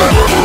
Never